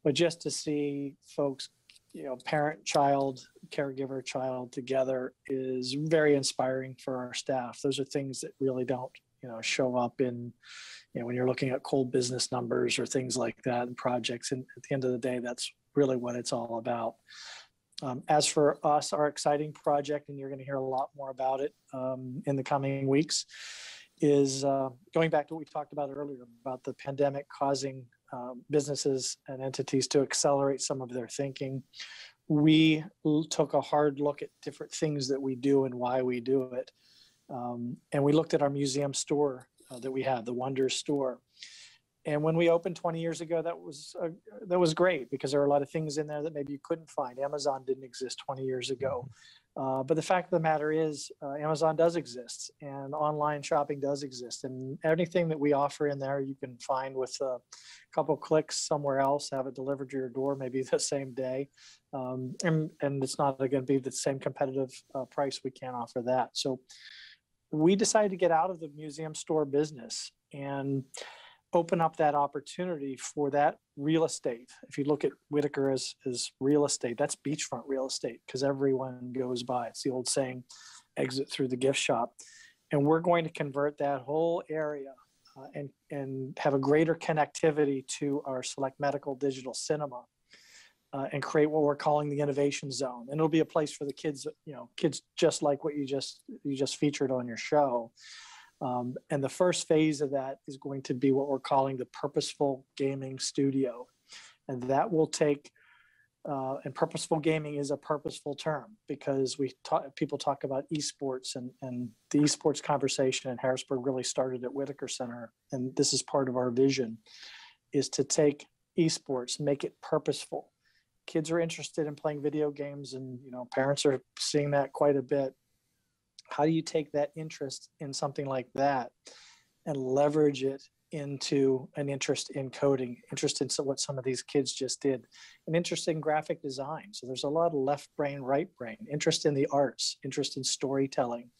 But just to see folks, you know, parent, child, caregiver, child together is very inspiring for our staff. Those are things that really don't, you know, show up in you know, when you're looking at cold business numbers or things like that and projects. And at the end of the day, that's really what it's all about. Um, as for us, our exciting project, and you're going to hear a lot more about it um, in the coming weeks, is uh, going back to what we talked about earlier about the pandemic causing um, businesses and entities to accelerate some of their thinking. We took a hard look at different things that we do and why we do it. Um, and we looked at our museum store uh, that we have, the Wonder Store. And when we opened 20 years ago, that was uh, that was great because there were a lot of things in there that maybe you couldn't find. Amazon didn't exist 20 years ago, uh, but the fact of the matter is, uh, Amazon does exist, and online shopping does exist, and anything that we offer in there, you can find with a couple clicks somewhere else, have it delivered to your door, maybe the same day, um, and and it's not going to be the same competitive uh, price. We can't offer that. So we decided to get out of the museum store business and open up that opportunity for that real estate. If you look at Whitaker as, as real estate, that's beachfront real estate because everyone goes by. It's the old saying, exit through the gift shop. And we're going to convert that whole area uh, and, and have a greater connectivity to our select medical digital cinema uh, and create what we're calling the innovation zone. And it'll be a place for the kids, you know, kids just like what you just you just featured on your show. Um, and the first phase of that is going to be what we're calling the purposeful gaming studio. And that will take, uh, and purposeful gaming is a purposeful term because we talk, people talk about esports and, and the esports conversation in Harrisburg really started at Whitaker Center. And this is part of our vision is to take esports, make it purposeful. Kids are interested in playing video games and, you know, parents are seeing that quite a bit. How do you take that interest in something like that and leverage it into an interest in coding, interest in what some of these kids just did, an interest in graphic design. So there's a lot of left brain, right brain, interest in the arts, interest in storytelling,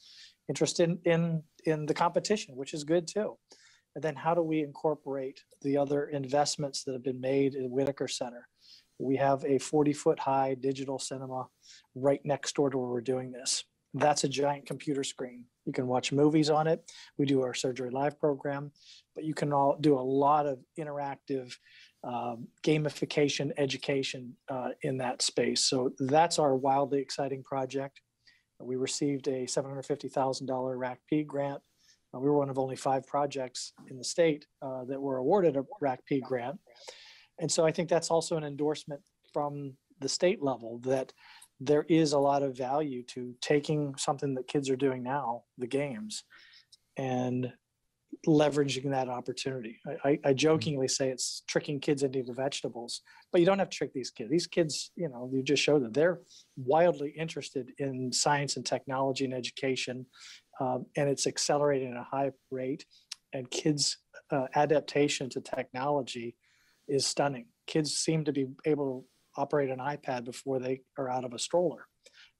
interest in in in the competition, which is good too. And then how do we incorporate the other investments that have been made in Whitaker Center? We have a 40 foot high digital cinema right next door to where we're doing this. That's a giant computer screen. You can watch movies on it. We do our surgery live program, but you can all do a lot of interactive um, gamification education uh, in that space. So that's our wildly exciting project. We received a $750,000 RACP grant. Uh, we were one of only five projects in the state uh, that were awarded a RACP grant. And so I think that's also an endorsement from the state level that there is a lot of value to taking something that kids are doing now, the games, and leveraging that opportunity. I, I, I jokingly say it's tricking kids into the vegetables, but you don't have to trick these kids. These kids, you know, you just show that they're wildly interested in science and technology and education, um, and it's accelerating at a high rate. And kids' uh, adaptation to technology is stunning. Kids seem to be able to operate an iPad before they are out of a stroller.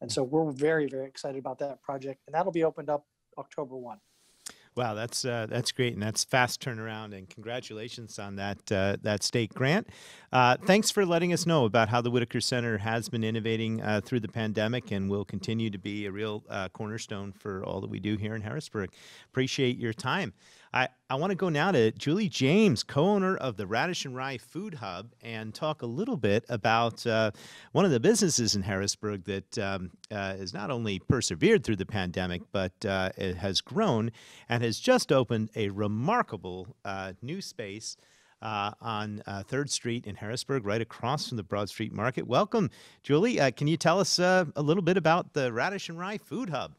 And so we're very, very excited about that project. And that'll be opened up October 1. Wow, that's uh, that's great, and that's fast turnaround. And congratulations on that uh, that state grant. Uh, thanks for letting us know about how the Whitaker Center has been innovating uh, through the pandemic, and will continue to be a real uh, cornerstone for all that we do here in Harrisburg. Appreciate your time. I, I want to go now to Julie James, co owner of the Radish and Rye Food Hub, and talk a little bit about uh, one of the businesses in Harrisburg that um, uh, has not only persevered through the pandemic, but uh, it has grown and has just opened a remarkable uh, new space. Uh, on uh, Third Street in Harrisburg, right across from the Broad Street Market. Welcome, Julie. Uh, can you tell us uh, a little bit about the Radish and Rye Food Hub?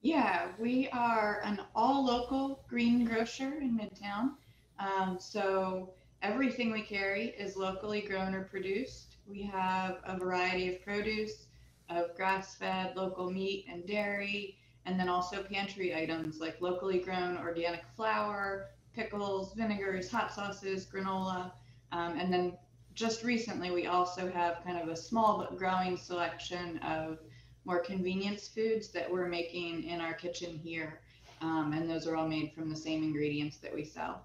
Yeah, we are an all local green grocer in Midtown. Um, so everything we carry is locally grown or produced. We have a variety of produce, of grass fed, local meat and dairy, and then also pantry items like locally grown organic flour, pickles, vinegars, hot sauces, granola. Um, and then just recently, we also have kind of a small but growing selection of more convenience foods that we're making in our kitchen here. Um, and those are all made from the same ingredients that we sell.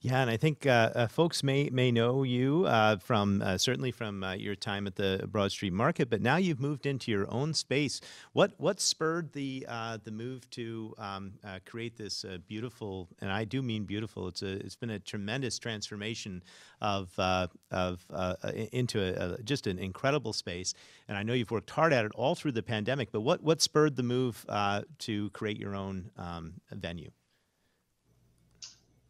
Yeah, and I think uh, uh, folks may may know you uh, from uh, certainly from uh, your time at the Broad Street Market, but now you've moved into your own space. What what spurred the uh, the move to um, create this beautiful, and I do mean beautiful. It's a it's been a tremendous transformation of of into a, a, just an incredible space, and I know you've worked hard at it all through the pandemic. But what what spurred the move to create your own um, venue?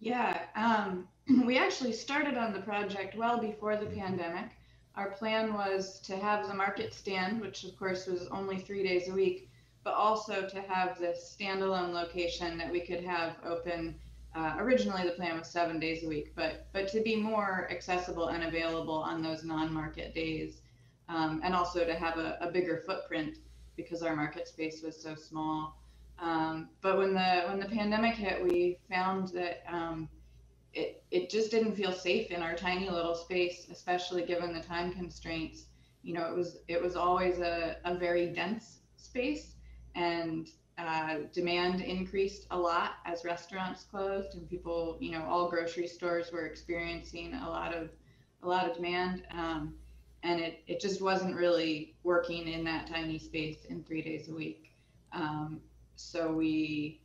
Yeah, um, we actually started on the project well before the pandemic. Our plan was to have the market stand, which of course was only three days a week, but also to have this standalone location that we could have open. Uh, originally, the plan was seven days a week, but but to be more accessible and available on those non-market days, um, and also to have a, a bigger footprint because our market space was so small. Um, but when the when the pandemic hit, we found that um, it it just didn't feel safe in our tiny little space, especially given the time constraints. You know, it was it was always a, a very dense space, and uh, demand increased a lot as restaurants closed and people, you know, all grocery stores were experiencing a lot of a lot of demand. Um, and it, it just wasn't really working in that tiny space in three days a week. Um, so we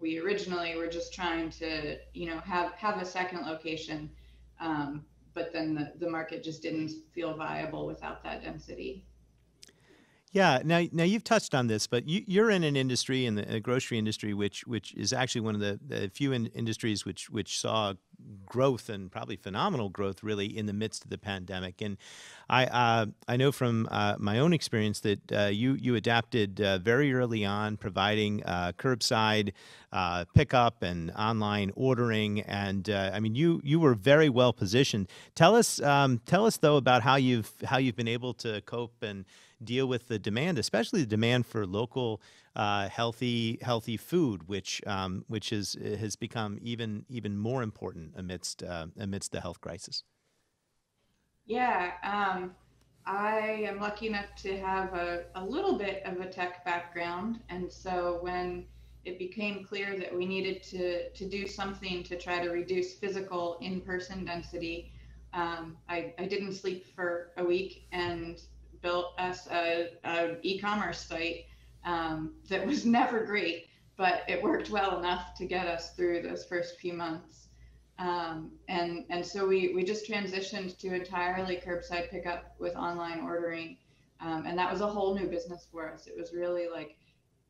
we originally were just trying to you know have have a second location um, but then the, the market just didn't feel viable without that density yeah. Now, now you've touched on this, but you, you're in an industry in the, grocery industry, which which is actually one of the, the few in, industries which which saw growth and probably phenomenal growth really in the midst of the pandemic. And I uh, I know from uh, my own experience that uh, you you adapted uh, very early on, providing uh, curbside uh, pickup and online ordering. And I mean, you you were very well positioned. Tell us um, tell us though about how you've how you've been able to cope and deal with the demand, especially the demand for local, uh, healthy, healthy food, which um, which is has become even even more important amidst uh, amidst the health crisis. Yeah, um, I am lucky enough to have a, a little bit of a tech background, and so when it became clear that we needed to to do something to try to reduce physical in-person density. Um, I, I didn't sleep for a week and built us a, a e-commerce site um, that was never great, but it worked well enough to get us through those first few months. Um, and and so we we just transitioned to entirely curbside pickup with online ordering, um, and that was a whole new business for us. It was really like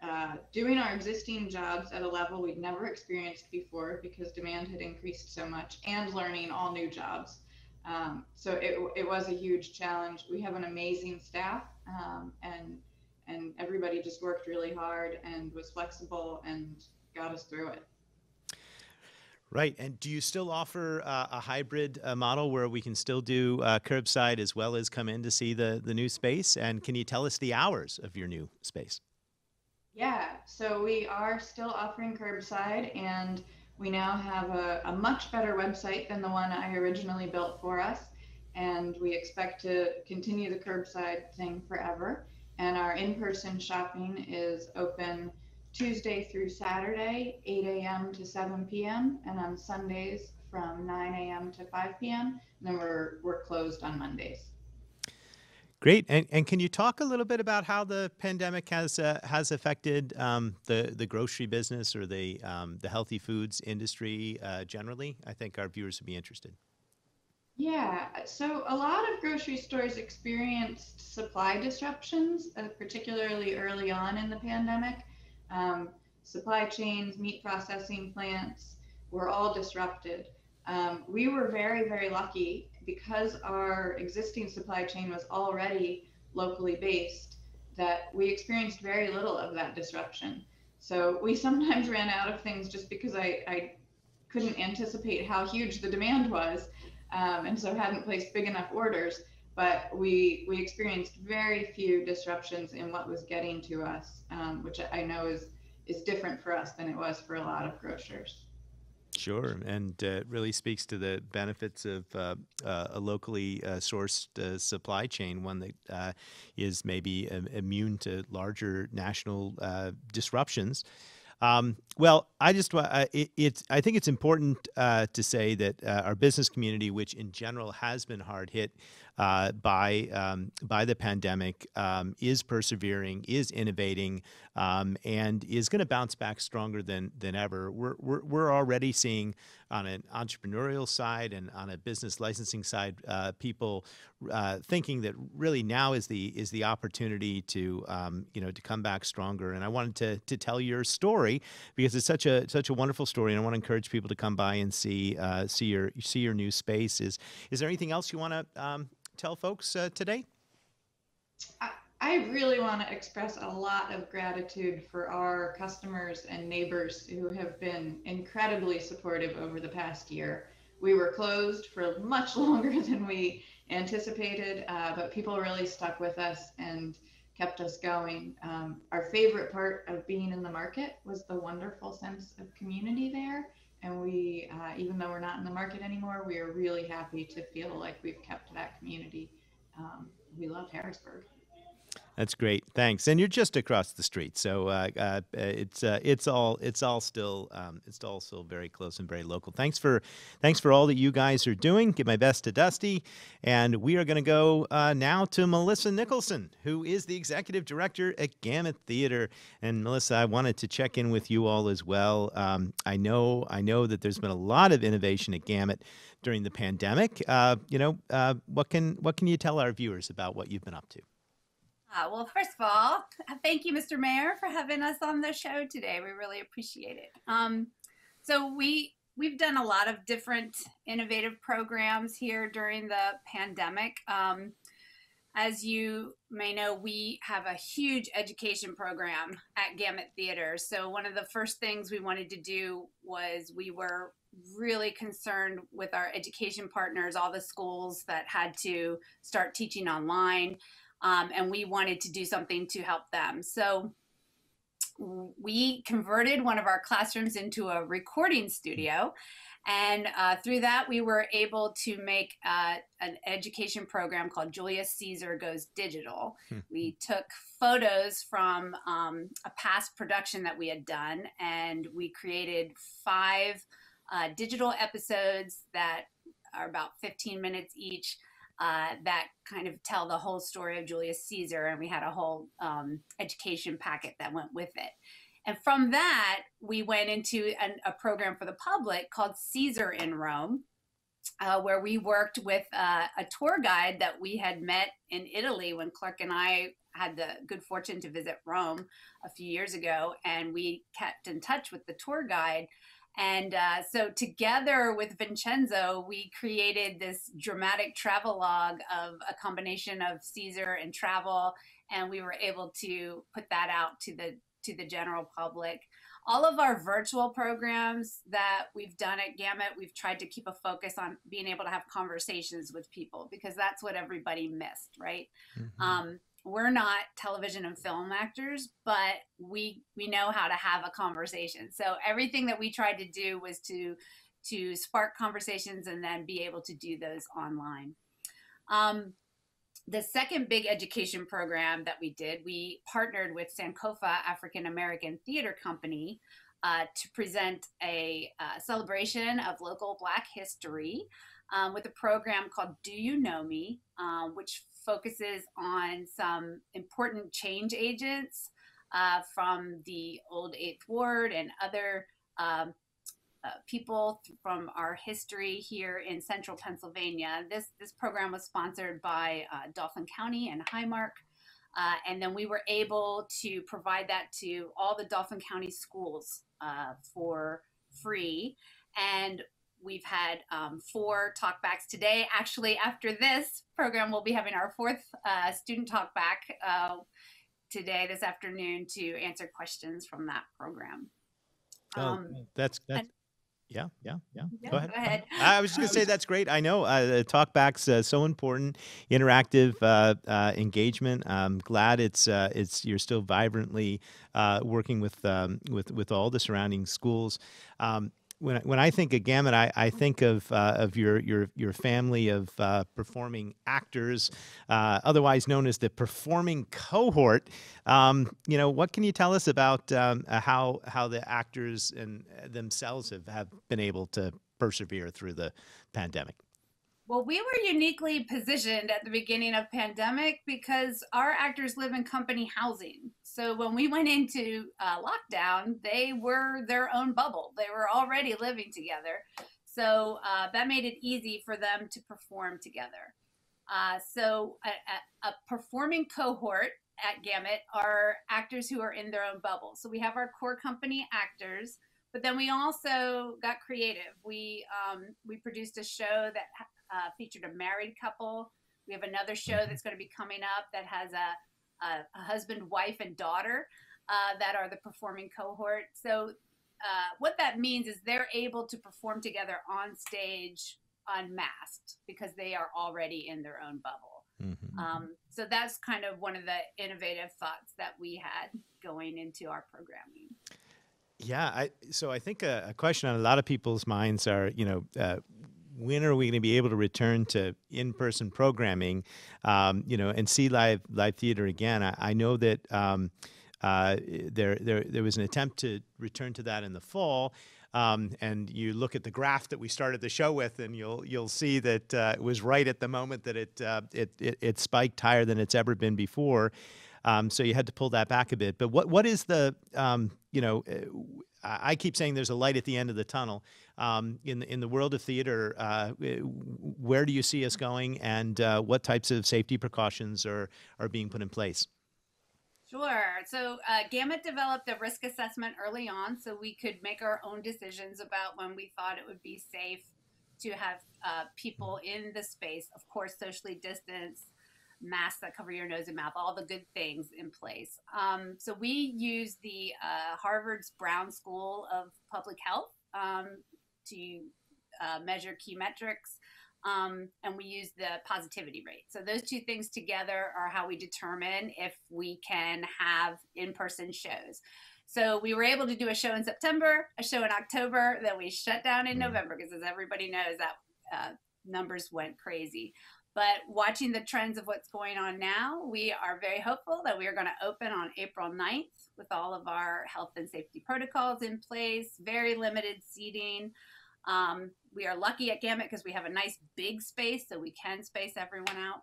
uh, doing our existing jobs at a level we'd never experienced before because demand had increased so much, and learning all new jobs. Um, so it, it was a huge challenge. We have an amazing staff, um, and and everybody just worked really hard and was flexible and got us through it. Right. And do you still offer uh, a hybrid uh, model where we can still do uh, curbside as well as come in to see the, the new space? And can you tell us the hours of your new space? Yeah. So we are still offering curbside and we now have a, a much better website than the one I originally built for us. And we expect to continue the curbside thing forever. And our in person shopping is open Tuesday through Saturday, 8 a.m. to 7 p.m., and on Sundays from 9 a.m. to 5 p.m. And then we're, we're closed on Mondays. Great, and and can you talk a little bit about how the pandemic has uh, has affected um, the the grocery business or the um, the healthy foods industry uh, generally? I think our viewers would be interested. Yeah, so a lot of grocery stores experienced supply disruptions, uh, particularly early on in the pandemic. Um, supply chains, meat processing plants were all disrupted. Um, we were very, very lucky because our existing supply chain was already locally based, that we experienced very little of that disruption. So we sometimes ran out of things just because I, I couldn't anticipate how huge the demand was, um, and so hadn't placed big enough orders. But we we experienced very few disruptions in what was getting to us, um, which I know is is different for us than it was for a lot of grocers. Sure, and uh, really speaks to the benefits of uh, uh, a locally uh, sourced uh, supply chain, one that uh, is maybe immune to larger national disruptions. Um, well, I just uh, it, I think it's important uh, to say that uh, our business community, which in general has been hard hit uh, by um, by the pandemic, um, is persevering, is innovating, um, and is going to bounce back stronger than than ever. We're, we're we're already seeing on an entrepreneurial side and on a business licensing side, uh, people uh, thinking that really now is the is the opportunity to um, you know to come back stronger. And I wanted to to tell your story because it's such a such a wonderful story, and I want to encourage people to come by and see uh, see your see your new space. Is is there anything else you want to um, tell folks uh, today? I, really want to express a lot of gratitude for our customers and neighbors who have been incredibly supportive over the past year. We were closed for much longer than we anticipated, uh, but people really stuck with us and kept us going. Um, our favorite part of being in the market was the wonderful sense of community there. And we, uh, even though we're not in the market anymore, we are really happy to feel like we've kept that community. Um, we love Harrisburg. That's great. Thanks. And you're just across the street, so uh, uh, it's uh, it's all it's all still um, it's all still very close and very local. Thanks for thanks for all that you guys are doing. Give my best to Dusty, and we are going to go uh, now to Melissa Nicholson, who is the executive director at Gamut Theater. And Melissa, I wanted to check in with you all as well. Um, I know I know that there's been a lot of innovation at Gamut during the pandemic. Uh, you know, uh, what can what can you tell our viewers about what you've been up to? Uh, well, first of all, thank you, Mr. Mayor, for having us on the show today. We really appreciate it. Um, so we we've done a lot of different innovative programs here during the pandemic. Um, as you may know, we have a huge education program at Gamut Theater. So, one of the first things we wanted to do was we were really concerned with our education partners, all the schools that had to start teaching online. Um, and we wanted to do something to help them. So, we converted one of our classrooms into a recording studio. And uh, through that, we were able to make uh, an education program called Julius Caesar Goes Digital. Hmm. We took photos from um, a past production that we had done, and we created five uh, digital episodes that are about 15 minutes each. Uh, that kind of tell the whole story of Julius Caesar, and we had a whole um, education packet that went with it. And from that, we went into an, a program for the public called Caesar in Rome, uh, where we worked with uh, a tour guide that we had met in Italy when Clark and I had the good fortune to visit Rome a few years ago. And we kept in touch with the tour guide. And uh, so, together with Vincenzo, we created this dramatic travelogue of a combination of Caesar and travel, and we were able to put that out to the to the general public. All of our virtual programs that we've done at Gamut, we've tried to keep a focus on being able to have conversations with people because that's what everybody missed, right? Mm-hmm. Um, we're not television and film actors, but we we know how to have a conversation. So everything that we tried to do was to to spark conversations and then be able to do those online. Um, the second big education program that we did, we partnered with Sankofa African American Theater Company uh, to present a uh, celebration of local Black history um, with a program called Do You Know Me, um, which focuses on some important change agents uh, from the old Eighth Ward and other um, uh, people from our history here in central Pennsylvania. This, this program was sponsored by uh, County and Highmark. Uh, and then we were able to provide that to all the Dauphin County schools uh, for free. And we've had um, four talkbacks today. Actually, after this program, we'll be having our fourth uh, student talkback uh, today, this afternoon, to answer questions from that program. Oh, Um, that's that's. and- Yeah, yeah, yeah. Yeah, Go ahead. go ahead. I was just gonna say that's great. I know uh, talkbacks uh, so important, interactive uh, uh, engagement. I'm glad it's uh, it's you're still vibrantly uh, working with um, with with all the surrounding schools. Um, when I, when I think of Gamut, I, I think of uh, of your your your family of uh, performing actors, uh, otherwise known as the performing cohort. Um, you know, what can you tell us about um, uh, how how the actors and uh, themselves have, have been able to persevere through the pandemic? Well, we were uniquely positioned at the beginning of pandemic because our actors live in company housing. So when we went into uh, lockdown, they were their own bubble. They were already living together. So uh, that made it easy for them to perform together. Uh, so a, a, a performing cohort at Gamut are actors who are in their own bubble. So we have our core company actors, but then we also got creative. We um, we produced a show that uh, featured a married couple. We have another show that's going to be coming up that has a, a, a husband, wife, and daughter uh, that are the performing cohort. So uh, what that means is they're able to perform together on stage unmasked because they are already in their own bubble. Mm-hmm. Um, so that's kind of one of the innovative thoughts that we had going into our programming. Yeah, I, so I think a, a question on a lot of people's minds are, you know, uh, when are we going to be able to return to in-person programming, um, you know, and see live live theater again? I, I know that um, uh, there there there was an attempt to return to that in the fall. Um, and you look at the graph that we started the show with, and you'll you'll see that uh, it was right at the moment that it, uh, it it it spiked higher than it's ever been before. Um, so you had to pull that back a bit. But what what is the um, you know? Uh, I I keep saying there's a light at the end of the tunnel. Um, in the, in the world of theater, uh, where do you see us going, and uh, what types of safety precautions are are being put in place? Sure. So uh, Gamut developed a risk assessment early on so we could make our own decisions about when we thought it would be safe to have uh, people in the space, of course, socially distanced, masks that cover your nose and mouth, all the good things in place. Um, so we use the uh, Harvard's Brown School of Public Health um, to uh, measure key metrics. Um, and we use the positivity rate. So those two things together are how we determine if we can have in-person shows. So we were able to do a show in September, a show in October, then we shut down in November because, as everybody knows, that uh, numbers went crazy. But watching the trends of what's going on now, we are very hopeful that we are going to open on April 9th with all of our health and safety protocols in place, very limited seating. Um, we are lucky at Gamut because we have a nice big space, so we can space everyone out.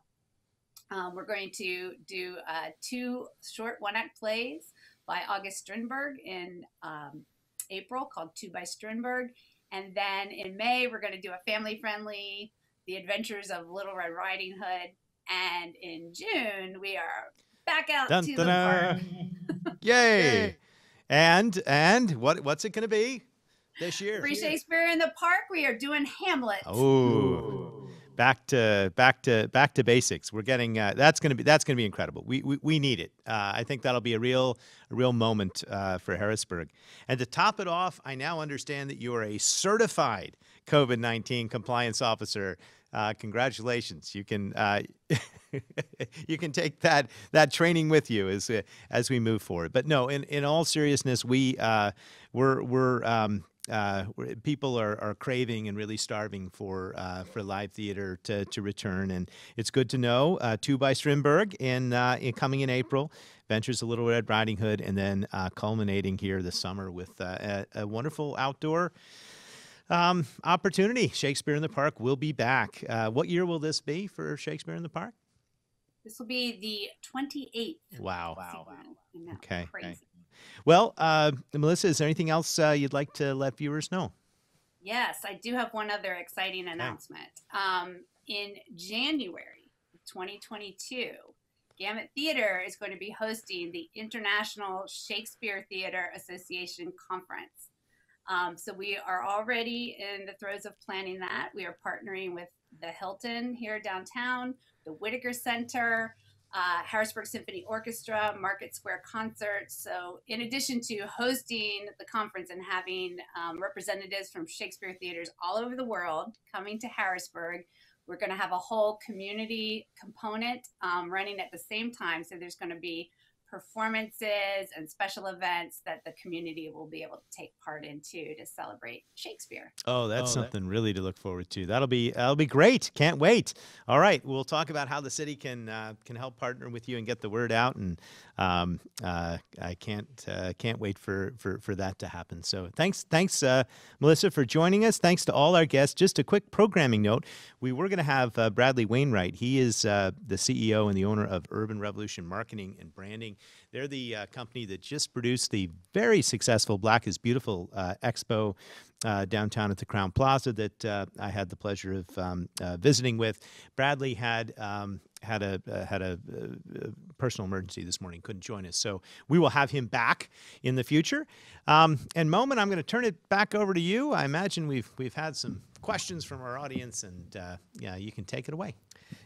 Um, we're going to do uh, two short one act plays by August Strindberg in um, April called Two by Strindberg. And then in May, we're going to do a family friendly The Adventures of Little Red Riding Hood. And in June, we are back out Dun, to dun, the dun. park. Yay! And and what what's it going to be this year? Free Shakespeare in the Park. We are doing Hamlet. Oh, back to back to back to basics. We're getting uh, that's going to be that's going to be incredible. We, we we need it. Uh, I think that'll be a real a real moment uh, for Harrisburg. And to top it off, I now understand that you are a certified COVID nineteen compliance officer. Uh, congratulations! You can uh, you can take that that training with you as uh, as we move forward. But no, in, in all seriousness, we uh, we're we're um, uh, people are, are craving and really starving for uh, for live theater to, to return, and it's good to know. Uh, two by Strindberg in, uh, in coming in April, Ventures of Little Red Riding Hood, and then uh, culminating here this summer with uh, a, a wonderful outdoor um, opportunity. Shakespeare in the Park will be back. Uh, what year will this be for Shakespeare in the Park? This will be the 28th. Wow. Wow. Okay. Crazy. Well, uh, Melissa, is there anything else uh, you'd like to let viewers know? Yes, I do have one other exciting announcement. Um, in January 2022, Gamut Theater is going to be hosting the International Shakespeare Theater Association Conference. Um, so we are already in the throes of planning that. We are partnering with the Hilton here downtown, the Whitaker Center, uh, Harrisburg Symphony Orchestra, Market Square Concerts. So, in addition to hosting the conference and having um, representatives from Shakespeare theaters all over the world coming to Harrisburg, we're going to have a whole community component um, running at the same time. So, there's going to be performances and special events that the community will be able to take part in too to celebrate Shakespeare. Oh, that's Oh, that- something really to look forward to. That'll be that'll be great. Can't wait. All right, we'll talk about how the city can uh, can help partner with you and get the word out. And um, uh, I can't uh, can't wait for, for for that to happen. So thanks thanks uh, Melissa for joining us. Thanks to all our guests. Just a quick programming note: we were going to have uh, Bradley Wainwright. He is uh, the CEO and the owner of Urban Revolution Marketing and Branding. They're the company that just produced the very successful Black is Beautiful Expo uh, downtown at the Crowne Plaza that uh, I had the pleasure of um, uh, visiting with. Bradley had um, had a uh, had a, uh, uh, personal emergency this morning, couldn't join us, so we will have him back in the future. Um, and Momen, I'm going to turn it back over to you. I imagine we've we've had some questions from our audience, and uh, yeah, you can take it away.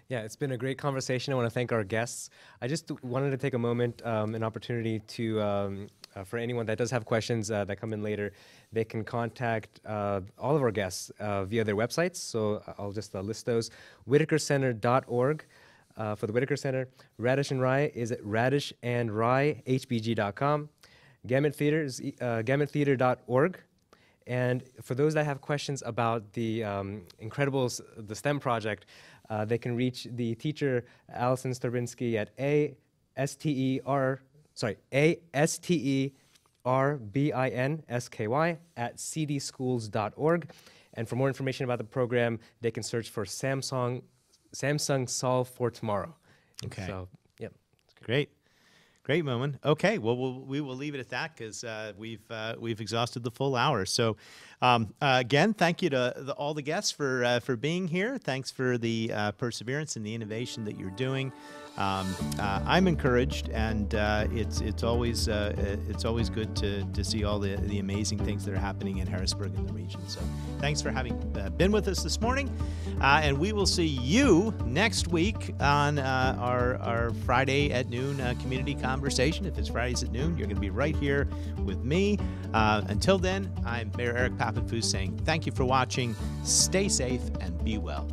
Yeah, it's been a great conversation. I want to thank our guests. I just wanted to take a moment, um, an opportunity to, um, uh, for anyone that does have questions uh, that come in later, they can contact uh, all of our guests uh, via their websites. So I'll just list those whitakercenter.org. Uh, for the Whitaker Center, Radish and Rye is at radishandryehbg.com. Gamut Theater is uh, gamuttheater.org. And for those that have questions about the um, Incredibles, the STEM project, uh, they can reach the teacher, Allison Sterbinsky, at A S T E R, sorry, A S T E R B I N S K Y at cdschools.org. And for more information about the program, they can search for Samsung, Samsung Solve for Tomorrow. Okay. So, yep. Great. Great, Momen. Okay, well, we'll we will leave it at that because uh, we've uh, we've exhausted the full hour. So, um, uh, again, thank you to the, all the guests for uh, for being here. Thanks for the uh, perseverance and the innovation that you're doing. Um, uh, I'm encouraged, and uh, it's it's always uh, it's always good to, to see all the, the amazing things that are happening in Harrisburg and the region. So, thanks for having uh, been with us this morning, uh, and we will see you next week on our our Friday at noon community conversation. If it's Fridays at noon, you're going to be right here with me. Until then, I'm Mayor Eric Papenfuse saying thank you for watching. Stay safe and be well.